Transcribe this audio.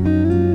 Música